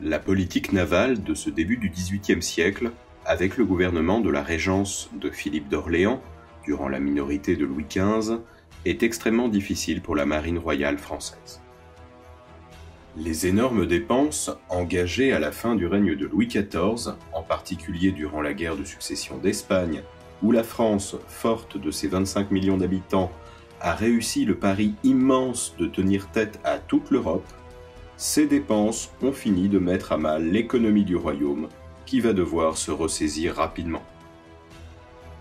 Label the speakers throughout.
Speaker 1: La politique navale de ce début du XVIIIe siècle, avec le gouvernement de la régence de Philippe d'Orléans, durant la minorité de Louis XV, est extrêmement difficile pour la marine royale française. Les énormes dépenses engagées à la fin du règne de Louis XIV, en particulier durant la guerre de succession d'Espagne, où la France, forte de ses 25 millions d'habitants, a réussi le pari immense de tenir tête à toute l'Europe, ces dépenses ont fini de mettre à mal l'économie du royaume, qui va devoir se ressaisir rapidement.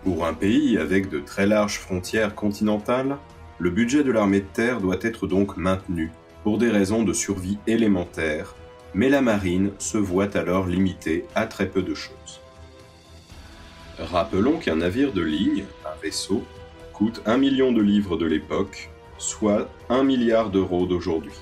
Speaker 1: Pour un pays avec de très larges frontières continentales, le budget de l'armée de terre doit être donc maintenu pour des raisons de survie élémentaires, mais la marine se voit alors limitée à très peu de choses. Rappelons qu'un navire de ligne, un vaisseau, coûte 1 million de livres de l'époque, soit 1 milliard d'euros d'aujourd'hui.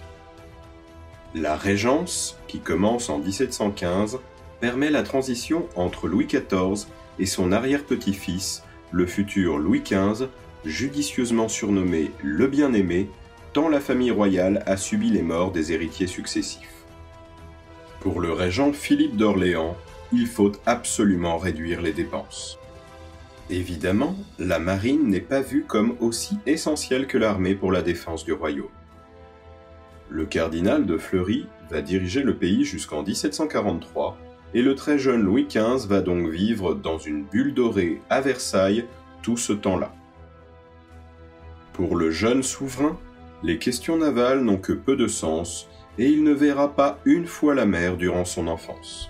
Speaker 1: La Régence, qui commence en 1715, permet la transition entre Louis XIV et son arrière-petit-fils, le futur Louis XV, judicieusement surnommé le Bien-Aimé, tant la famille royale a subi les morts des héritiers successifs. Pour le régent Philippe d'Orléans, il faut absolument réduire les dépenses. Évidemment, la marine n'est pas vue comme aussi essentielle que l'armée pour la défense du royaume. Le cardinal de Fleury va diriger le pays jusqu'en 1743 et le très jeune Louis XV va donc vivre dans une bulle dorée à Versailles tout ce temps-là. Pour le jeune souverain, les questions navales n'ont que peu de sens et il ne verra pas une fois la mer durant son enfance.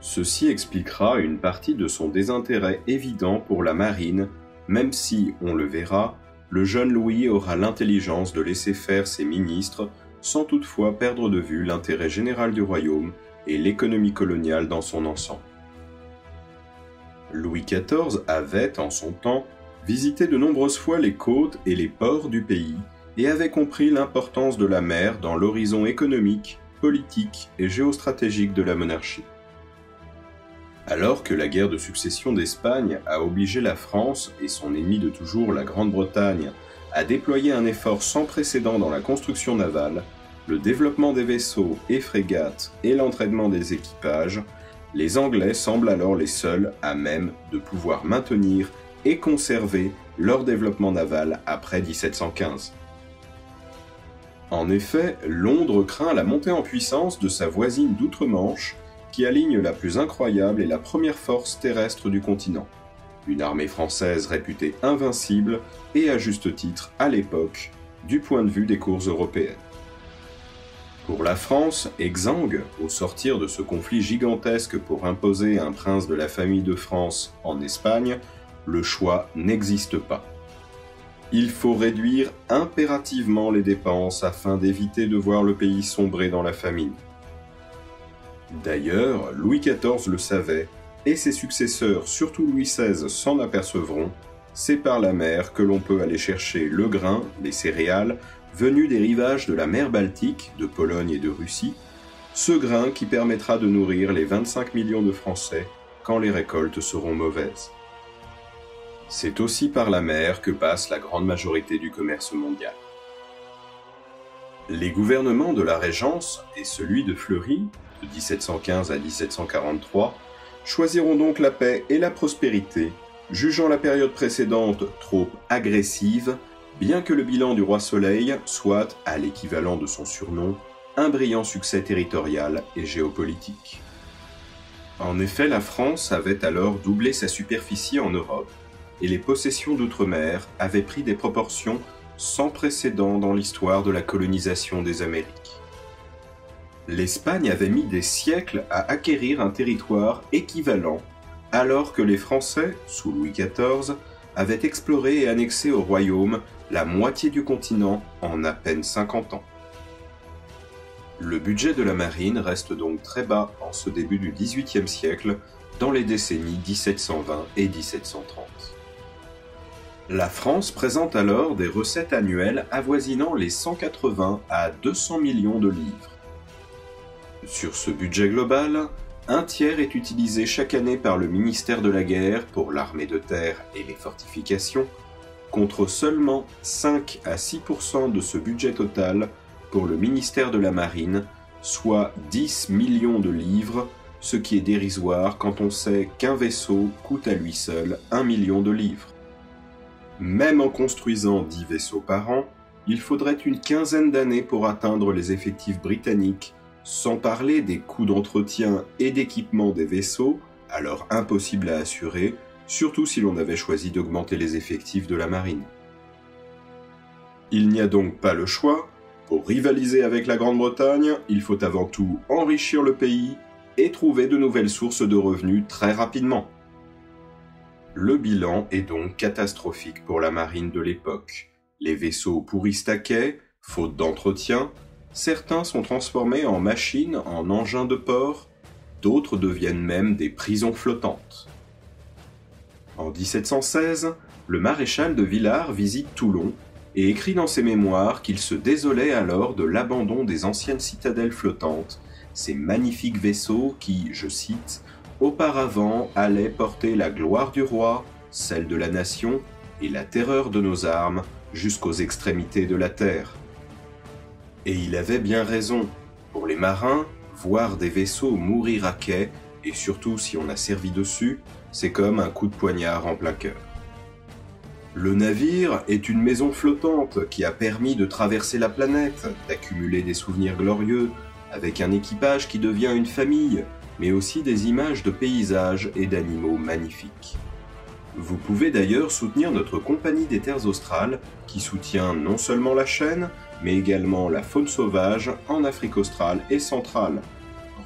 Speaker 1: Ceci expliquera une partie de son désintérêt évident pour la marine, même si, on le verra, le jeune Louis aura l'intelligence de laisser faire ses ministres sans toutefois perdre de vue l'intérêt général du royaume et l'économie coloniale dans son ensemble. Louis XIV avait, en son temps, visité de nombreuses fois les côtes et les ports du pays et avait compris l'importance de la mer dans l'horizon économique, politique et géostratégique de la monarchie. Alors que la guerre de succession d'Espagne a obligé la France et son ennemi de toujours, la Grande-Bretagne, à déployer un effort sans précédent dans la construction navale, le développement des vaisseaux et frégates et l'entraînement des équipages, les Anglais semblent alors les seuls à même de pouvoir maintenir et conserver leur développement naval après 1715. En effet, Londres craint la montée en puissance de sa voisine d'outre-Manche aligne la plus incroyable et la première force terrestre du continent. Une armée française réputée invincible et à juste titre à l'époque, du point de vue des cours européennes. Pour la France, exsangue, au sortir de ce conflit gigantesque pour imposer un prince de la famille de France en Espagne, le choix n'existe pas. Il faut réduire impérativement les dépenses afin d'éviter de voir le pays sombrer dans la famine. D'ailleurs, Louis XIV le savait, et ses successeurs, surtout Louis XVI, s'en apercevront, c'est par la mer que l'on peut aller chercher le grain, les céréales, venus des rivages de la mer Baltique, de Pologne et de Russie, ce grain qui permettra de nourrir les 25 millions de Français quand les récoltes seront mauvaises. C'est aussi par la mer que passe la grande majorité du commerce mondial. Les gouvernements de la Régence et celui de Fleury de 1715 à 1743, choisiront donc la paix et la prospérité, jugeant la période précédente trop agressive, bien que le bilan du roi Soleil soit, à l'équivalent de son surnom, un brillant succès territorial et géopolitique. En effet, la France avait alors doublé sa superficie en Europe, et les possessions d'outre-mer avaient pris des proportions sans précédent dans l'histoire de la colonisation des Amériques l'Espagne avait mis des siècles à acquérir un territoire équivalent, alors que les Français, sous Louis XIV, avaient exploré et annexé au royaume la moitié du continent en à peine 50 ans. Le budget de la marine reste donc très bas en ce début du XVIIIe siècle, dans les décennies 1720 et 1730. La France présente alors des recettes annuelles avoisinant les 180 à 200 millions de livres. Sur ce budget global, un tiers est utilisé chaque année par le ministère de la Guerre pour l'armée de terre et les fortifications, contre seulement 5 à 6% de ce budget total pour le ministère de la Marine, soit 10 millions de livres, ce qui est dérisoire quand on sait qu'un vaisseau coûte à lui seul 1 million de livres. Même en construisant 10 vaisseaux par an, il faudrait une quinzaine d'années pour atteindre les effectifs britanniques, sans parler des coûts d'entretien et d'équipement des vaisseaux, alors impossible à assurer, surtout si l'on avait choisi d'augmenter les effectifs de la marine. Il n'y a donc pas le choix. Pour rivaliser avec la Grande-Bretagne, il faut avant tout enrichir le pays et trouver de nouvelles sources de revenus très rapidement. Le bilan est donc catastrophique pour la marine de l'époque. Les vaisseaux pourrissent à quai, faute d'entretien, certains sont transformés en machines, en engins de port, d'autres deviennent même des prisons flottantes. En 1716, le maréchal de Villars visite Toulon et écrit dans ses mémoires qu'il se désolait alors de l'abandon des anciennes citadelles flottantes, ces magnifiques vaisseaux qui, je cite, auparavant allaient porter la gloire du roi, celle de la nation et la terreur de nos armes jusqu'aux extrémités de la terre. Et il avait bien raison. Pour les marins, voir des vaisseaux mourir à quai, et surtout si on a servi dessus, c'est comme un coup de poignard en plein cœur. Le navire est une maison flottante qui a permis de traverser la planète, d'accumuler des souvenirs glorieux, avec un équipage qui devient une famille, mais aussi des images de paysages et d'animaux magnifiques. Vous pouvez d'ailleurs soutenir notre compagnie des terres australes, qui soutient non seulement la chaîne, mais également la faune sauvage en Afrique australe et centrale.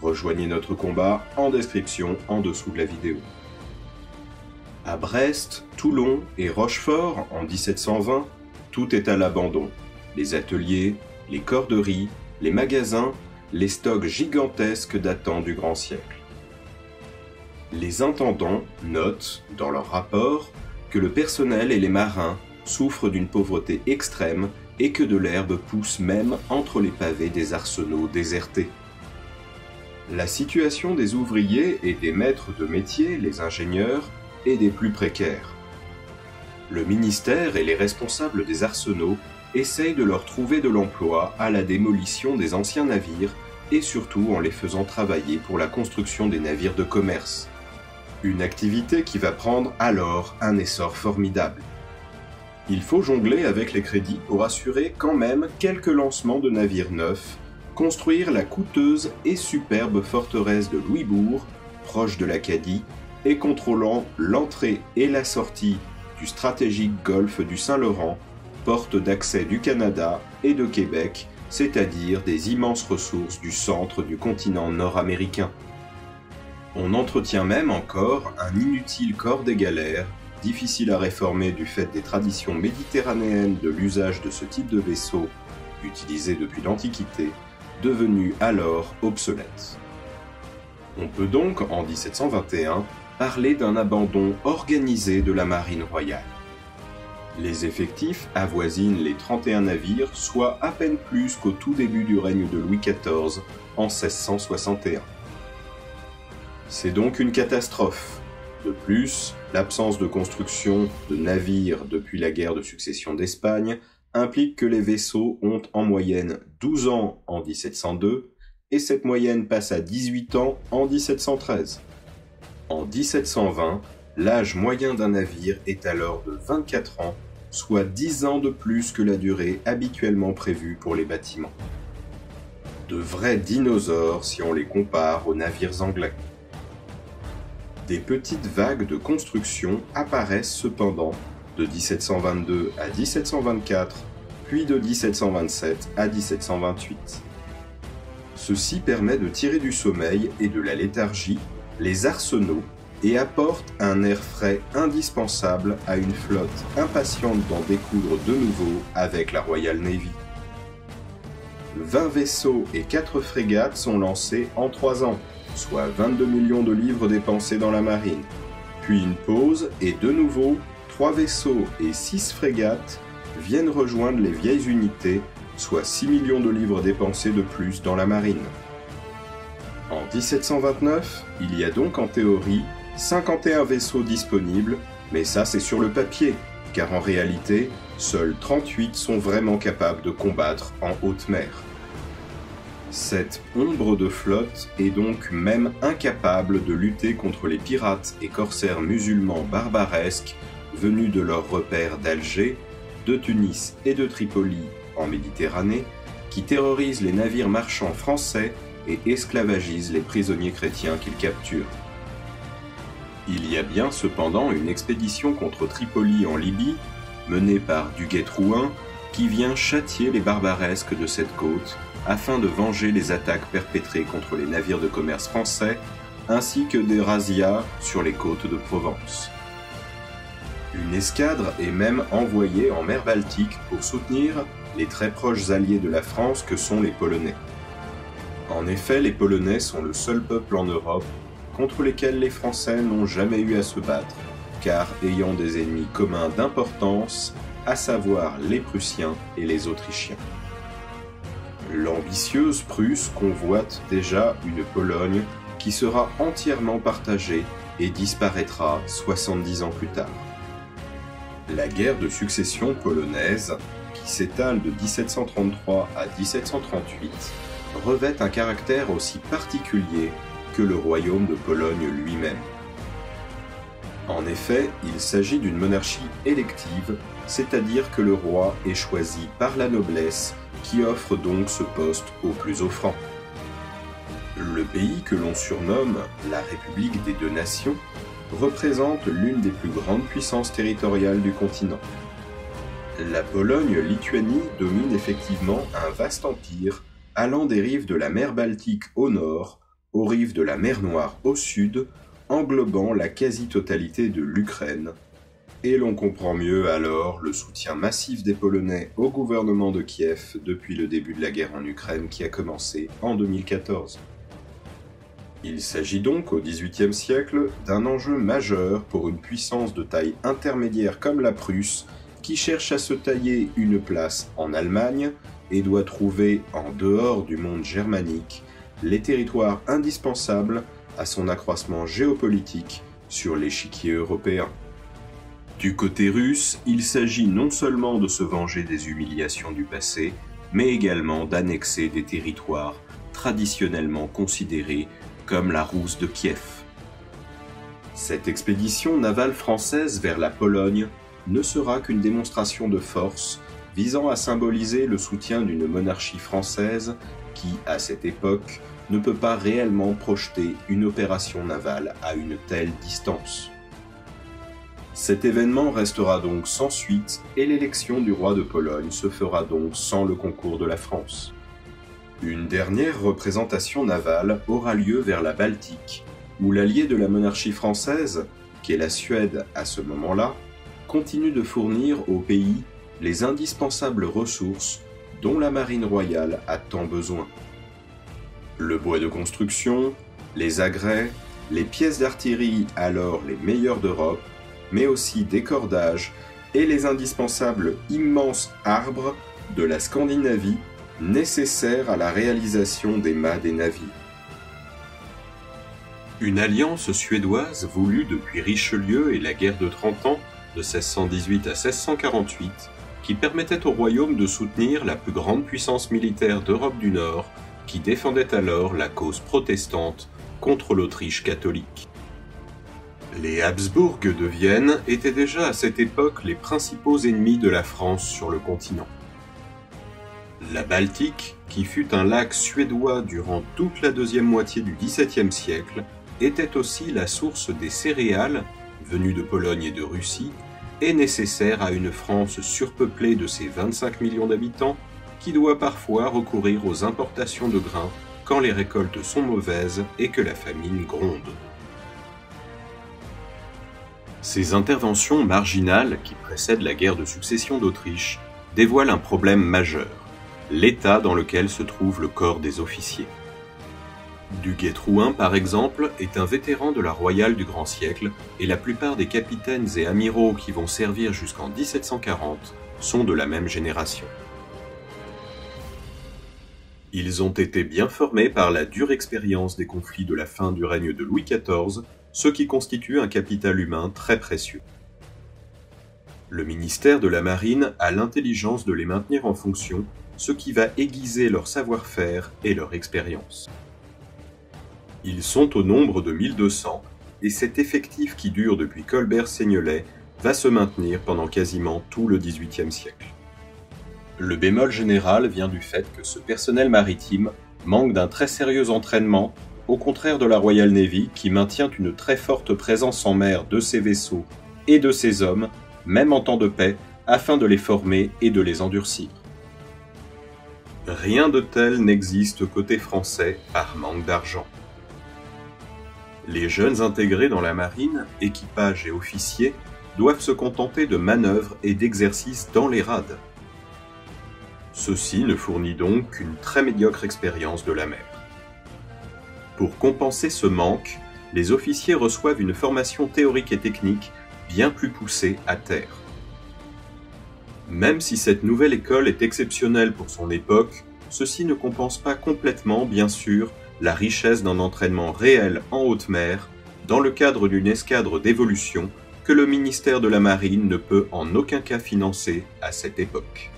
Speaker 1: Rejoignez notre combat en description en dessous de la vidéo. À Brest, Toulon et Rochefort en 1720, tout est à l'abandon. Les ateliers, les corderies, les magasins, les stocks gigantesques datant du grand siècle. Les intendants notent, dans leur rapport, que le personnel et les marins souffrent d'une pauvreté extrême et que de l'herbe pousse même entre les pavés des arsenaux désertés. La situation des ouvriers et des maîtres de métier, les ingénieurs, et des plus précaires. Le ministère et les responsables des arsenaux essayent de leur trouver de l'emploi à la démolition des anciens navires et surtout en les faisant travailler pour la construction des navires de commerce. Une activité qui va prendre alors un essor formidable. Il faut jongler avec les crédits pour assurer quand même quelques lancements de navires neufs, construire la coûteuse et superbe forteresse de Louisbourg, proche de l'Acadie, et contrôlant l'entrée et la sortie du stratégique golfe du Saint-Laurent, porte d'accès du Canada et de Québec, c'est-à-dire des immenses ressources du centre du continent nord-américain. On entretient même encore un inutile corps des galères, difficile à réformer du fait des traditions méditerranéennes de l'usage de ce type de vaisseau, utilisé depuis l'Antiquité, devenu alors obsolète. On peut donc, en 1721, parler d'un abandon organisé de la marine royale. Les effectifs avoisinent les 31 navires, soit à peine plus qu'au tout début du règne de Louis XIV en 1661. C'est donc une catastrophe. De plus, l'absence de construction de navires depuis la guerre de succession d'Espagne implique que les vaisseaux ont en moyenne 12 ans en 1702 et cette moyenne passe à 18 ans en 1713. En 1720, l'âge moyen d'un navire est alors de 24 ans, soit 10 ans de plus que la durée habituellement prévue pour les bâtiments. De vrais dinosaures si on les compare aux navires anglais. Des petites vagues de construction apparaissent cependant de 1722 à 1724, puis de 1727 à 1728. Ceci permet de tirer du sommeil et de la léthargie les arsenaux et apporte un air frais indispensable à une flotte impatiente d'en découdre de nouveau avec la Royal Navy. 20 vaisseaux et 4 frégates sont lancés en 3 ans, soit 22 millions de livres dépensés dans la marine. Puis une pause et de nouveau, 3 vaisseaux et 6 frégates viennent rejoindre les vieilles unités, soit 6 millions de livres dépensés de plus dans la marine. En 1729, il y a donc en théorie 51 vaisseaux disponibles, mais ça c'est sur le papier, car en réalité, seuls 38 sont vraiment capables de combattre en haute mer. Cette ombre de flotte est donc même incapable de lutter contre les pirates et corsaires musulmans barbaresques venus de leurs repères d'Alger, de Tunis et de Tripoli en Méditerranée, qui terrorisent les navires marchands français et esclavagisent les prisonniers chrétiens qu'ils capturent. Il y a bien cependant une expédition contre Tripoli en Libye, menée par Duguay-Trouin, qui vient châtier les barbaresques de cette côte afin de venger les attaques perpétrées contre les navires de commerce français, ainsi que des razzias sur les côtes de Provence. Une escadre est même envoyée en mer Baltique pour soutenir les très proches alliés de la France que sont les Polonais. En effet, les Polonais sont le seul peuple en Europe contre lesquels les Français n'ont jamais eu à se battre, car ayant des ennemis communs d'importance, à savoir les Prussiens et les Autrichiens. L'ambitieuse Prusse convoite déjà une Pologne qui sera entièrement partagée et disparaîtra 70 ans plus tard. La guerre de succession polonaise, qui s'étale de 1733 à 1738, revêt un caractère aussi particulier que le royaume de Pologne lui-même. En effet, il s'agit d'une monarchie élective, c'est-à-dire que le roi est choisi par la noblesse qui offre donc ce poste au plus offrant. Le pays que l'on surnomme la République des deux nations représente l'une des plus grandes puissances territoriales du continent. La Pologne-Lituanie domine effectivement un vaste empire allant des rives de la mer Baltique au nord aux rives de la mer Noire au sud, englobant la quasi-totalité de l'Ukraine. Et l'on comprend mieux alors le soutien massif des Polonais au gouvernement de Kiev depuis le début de la guerre en Ukraine qui a commencé en 2014. Il s'agit donc au XVIIIe siècle d'un enjeu majeur pour une puissance de taille intermédiaire comme la Prusse, qui cherche à se tailler une place en Allemagne et doit trouver, en dehors du monde germanique, les territoires indispensables à son accroissement géopolitique sur l'échiquier européen. Du côté russe, il s'agit non seulement de se venger des humiliations du passé, mais également d'annexer des territoires traditionnellement considérés comme la Rousse de Kiev. Cette expédition navale française vers la Pologne ne sera qu'une démonstration de force visant à symboliser le soutien d'une monarchie française qui, à cette époque, ne peut pas réellement projeter une opération navale à une telle distance. Cet événement restera donc sans suite et l'élection du roi de Pologne se fera donc sans le concours de la France. Une dernière représentation navale aura lieu vers la Baltique, où l'allié de la monarchie française, qui est la Suède à ce moment-là, continue de fournir au pays les indispensables ressources dont la marine royale a tant besoin. Le bois de construction, les agrès, les pièces d'artillerie alors les meilleures d'Europe, mais aussi des cordages et les indispensables immenses arbres de la Scandinavie nécessaires à la réalisation des mâts des navires. Une alliance suédoise voulue depuis Richelieu et la guerre de Trente Ans de 1618 à 1648 qui permettait au royaume de soutenir la plus grande puissance militaire d'Europe du Nord qui défendait alors la cause protestante contre l'Autriche catholique. Les Habsbourg de Vienne étaient déjà à cette époque les principaux ennemis de la France sur le continent. La Baltique, qui fut un lac suédois durant toute la deuxième moitié du XVIIe siècle, était aussi la source des céréales, venues de Pologne et de Russie, et nécessaire à une France surpeuplée de ses 25 millions d'habitants, qui doit parfois recourir aux importations de grains quand les récoltes sont mauvaises et que la famine gronde. Ces interventions marginales qui précèdent la guerre de succession d'Autriche dévoilent un problème majeur l'état dans lequel se trouve le corps des officiers. Duguay-Trouin, par exemple, est un vétéran de la Royale du Grand Siècle, et la plupart des capitaines et amiraux qui vont servir jusqu'en 1740 sont de la même génération. Ils ont été bien formés par la dure expérience des conflits de la fin du règne de Louis XIV, ce qui constitue un capital humain très précieux. Le ministère de la Marine a l'intelligence de les maintenir en fonction ce qui va aiguiser leur savoir-faire et leur expérience. Ils sont au nombre de 1200 et cet effectif qui dure depuis Colbert-Seignelay va se maintenir pendant quasiment tout le XVIIIe siècle. Le bémol général vient du fait que ce personnel maritime manque d'un très sérieux entraînement, au contraire de la Royal Navy qui maintient une très forte présence en mer de ses vaisseaux et de ses hommes, même en temps de paix, afin de les former et de les endurcir. Rien de tel n'existe côté français par manque d'argent. Les jeunes intégrés dans la marine, équipage et officiers, doivent se contenter de manœuvres et d'exercices dans les rades. Ceci ne fournit donc qu'une très médiocre expérience de la mer. Pour compenser ce manque, les officiers reçoivent une formation théorique et technique bien plus poussée à terre. Même si cette nouvelle école est exceptionnelle pour son époque, ceci ne compense pas complètement, bien sûr, la richesse d'un entraînement réel en haute mer dans le cadre d'une escadre d'évolution que le ministère de la Marine ne peut en aucun cas financer à cette époque.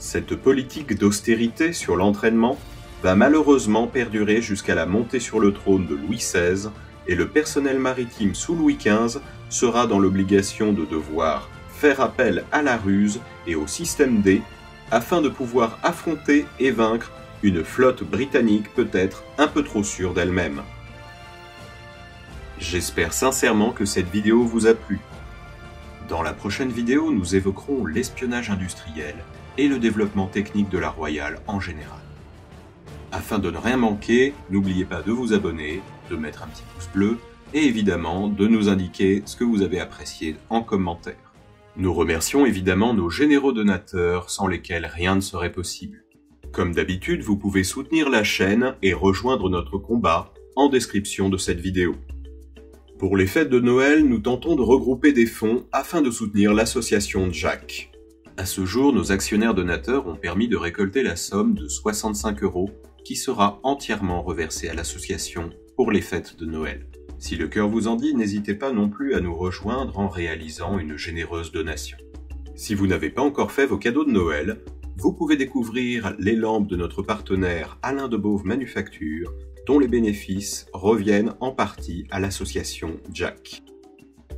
Speaker 1: Cette politique d'austérité sur l'entraînement va malheureusement perdurer jusqu'à la montée sur le trône de Louis XVI et le personnel maritime sous Louis XV sera dans l'obligation de devoir faire appel à la ruse et au système D afin de pouvoir affronter et vaincre une flotte britannique peut-être un peu trop sûre d'elle-même. J'espère sincèrement que cette vidéo vous a plu. Dans la prochaine vidéo, nous évoquerons l'espionnage industriel et le développement technique de la Royale en général. Afin de ne rien manquer, n'oubliez pas de vous abonner, de mettre un petit pouce bleu et évidemment de nous indiquer ce que vous avez apprécié en commentaire. Nous remercions évidemment nos généraux donateurs sans lesquels rien ne serait possible. Comme d'habitude, vous pouvez soutenir la chaîne et rejoindre notre combat en description de cette vidéo. Pour les fêtes de Noël, nous tentons de regrouper des fonds afin de soutenir l'association Jack. À ce jour, nos actionnaires donateurs ont permis de récolter la somme de 65 euros qui sera entièrement reversée à l'association pour les fêtes de Noël. Si le cœur vous en dit, n'hésitez pas non plus à nous rejoindre en réalisant une généreuse donation. Si vous n'avez pas encore fait vos cadeaux de Noël, vous pouvez découvrir les lampes de notre partenaire Alain de Beauve Manufacture, dont les bénéfices reviennent en partie à l'association Jack.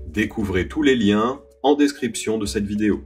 Speaker 1: Découvrez tous les liens en description de cette vidéo.